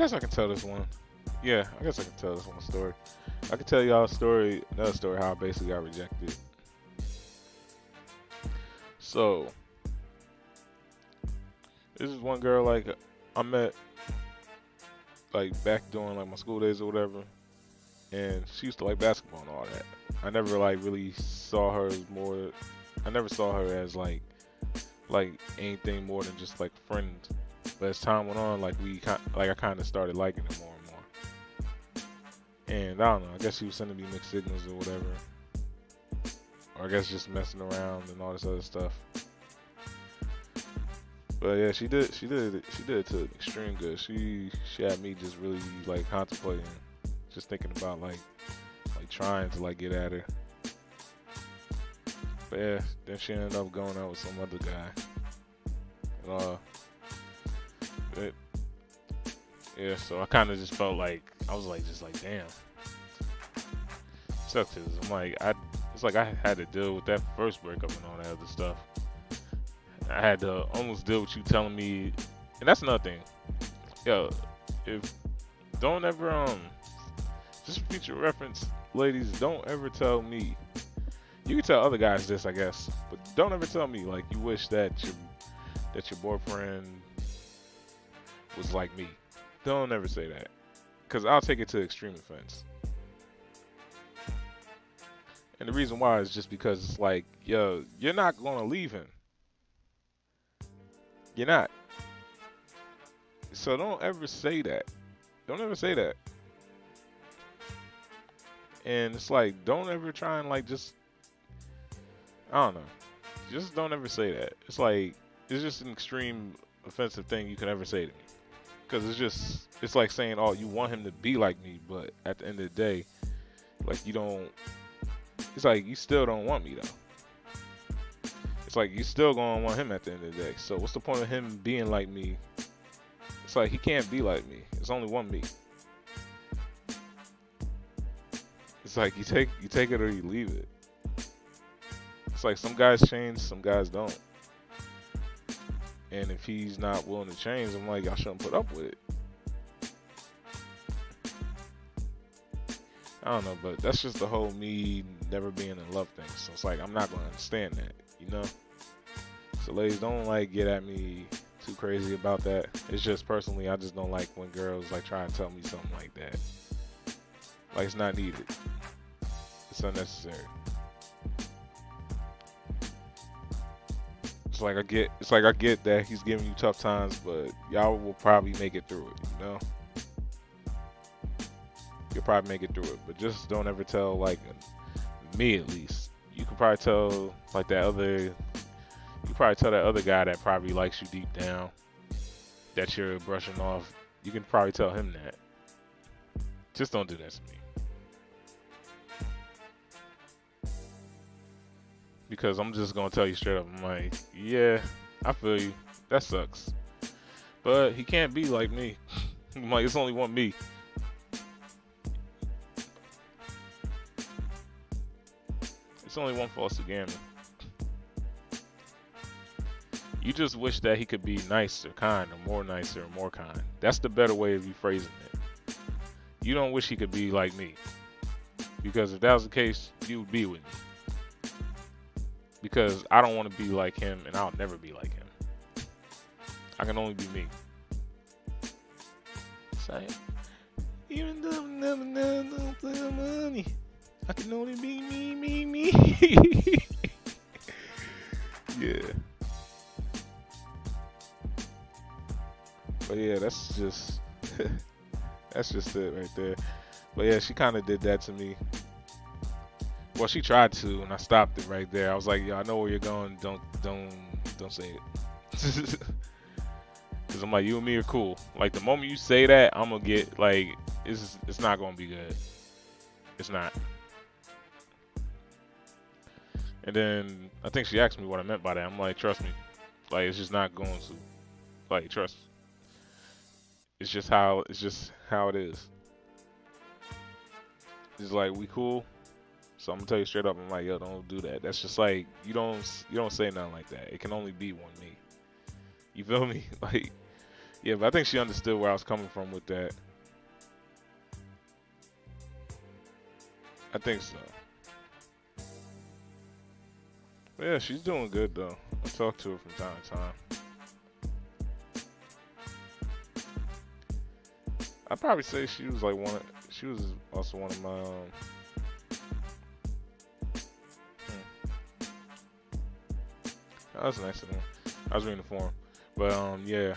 guess I can tell this one. Yeah, I guess I can tell this one story. I can tell y'all a story, another story how I basically got rejected. So, this is one girl like I met like back during like my school days or whatever, and she used to like basketball and all that. I never like really saw her as more. I never saw her as like like anything more than just like friends. But as time went on, like we like I kind of started liking it more and more. And I don't know. I guess she was sending me mixed signals or whatever, or I guess just messing around and all this other stuff. But yeah, she did. She did. She did it to extreme good. She she had me just really like contemplating, just thinking about like like trying to like get at her. But yeah, then she ended up going out with some other guy. And, uh, it, yeah, so I kind of just felt like I was like, just like, damn. Sucks. I'm like, I. It's like I had to deal with that first breakup and all that other stuff. I had to almost deal with you telling me, and that's another thing. Yo, if don't ever um, just future reference, ladies, don't ever tell me. You can tell other guys this, I guess, but don't ever tell me like you wish that your that your boyfriend was like me. Don't ever say that, cause I'll take it to extreme offense. And the reason why is just because it's like, yo, you're not gonna leave him. You're not. So don't ever say that. Don't ever say that. And it's like, don't ever try and like just, I don't know. Just don't ever say that. It's like, it's just an extreme offensive thing you can ever say to me. Because it's just, it's like saying, oh, you want him to be like me, but at the end of the day, like you don't, it's like you still don't want me though it's like you still gonna want him at the end of the day. So what's the point of him being like me? It's like he can't be like me. It's only one me. It's like you take you take it or you leave it. It's like some guys change, some guys don't. And if he's not willing to change, I'm like, I shouldn't put up with it. I don't know, but that's just the whole me never being in love thing. So it's like I'm not gonna understand that you know. So ladies, don't like get at me too crazy about that. It's just personally, I just don't like when girls like try and tell me something like that. Like it's not needed. It's unnecessary. It's like I get, it's like I get that he's giving you tough times, but y'all will probably make it through it. You know, you'll probably make it through it, but just don't ever tell like me at least you could probably tell like that other you probably tell that other guy that probably likes you deep down that you're brushing off. You can probably tell him that. Just don't do that to me. Because I'm just gonna tell you straight up, I'm like, yeah, I feel you. That sucks. But he can't be like me. I'm like, it's only one me. It's only one Fost Da Gama. You just wish that he could be nicer, kind, or more nicer, or more kind. That's the better way of you phrasing it. You don't wish he could be like me. Because if that was the case, you would be with me. Because I don't want to be like him, and I'll never be like him. I can only be me. Say, even though I never know no money. I can only be me, me, me. yeah. But yeah, that's just that's just it right there. But yeah, she kind of did that to me. Well, she tried to, and I stopped it right there. I was like, "Yo, I know where you're going. Don't, don't, don't say it." Cause I'm like, you and me are cool. Like the moment you say that, I'm gonna get like, it's it's not gonna be good. It's not. And then I think she asked me what I meant by that. I'm like, trust me. Like it's just not going to like trust. It's just how it's just how it is. It's like we cool. So I'm gonna tell you straight up, I'm like, yo, don't do that. That's just like you don't you don't say nothing like that. It can only be one me. You feel me? Like Yeah, but I think she understood where I was coming from with that. I think so. But yeah, she's doing good though. I talk to her from time to time. I'd probably say she was like one. Of, she was also one of my. Um, That was nice of them. I was reading the forum, but um, yeah,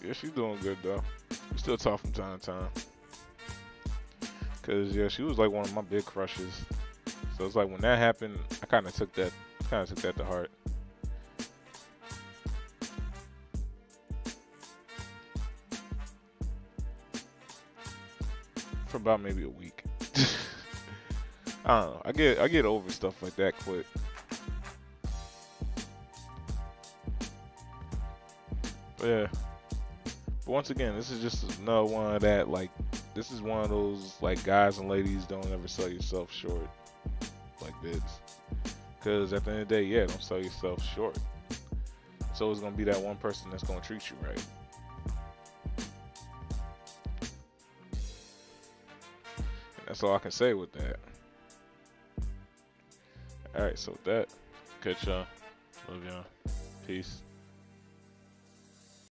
yeah, she's doing good though. We still talk from time to time. Cause yeah, she was like one of my big crushes. So it's like when that happened, I kind of took that, kind of took that to heart. For about maybe a week. I don't know. I get I get over stuff like that quick. Yeah. But once again, this is just another one of that like this is one of those like guys and ladies don't ever sell yourself short like this. Cause at the end of the day, yeah, don't sell yourself short. So it's gonna be that one person that's gonna treat you right. And that's all I can say with that. Alright, so with that, catch y'all. Love y'all. Peace.